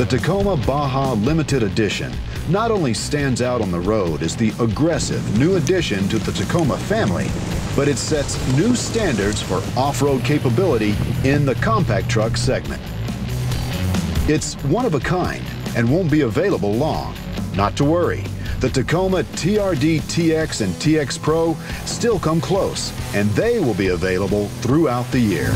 The Tacoma Baja Limited Edition not only stands out on the road as the aggressive new addition to the Tacoma family, but it sets new standards for off-road capability in the compact truck segment. It's one of a kind and won't be available long. Not to worry. The Tacoma TRD TX and TX Pro still come close, and they will be available throughout the year.